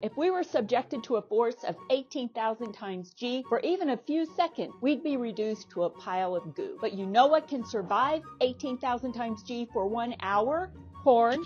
If we were subjected to a force of 18,000 times g for even a few seconds, we'd be reduced to a pile of goo. But you know what can survive 18,000 times g for one hour? Corn,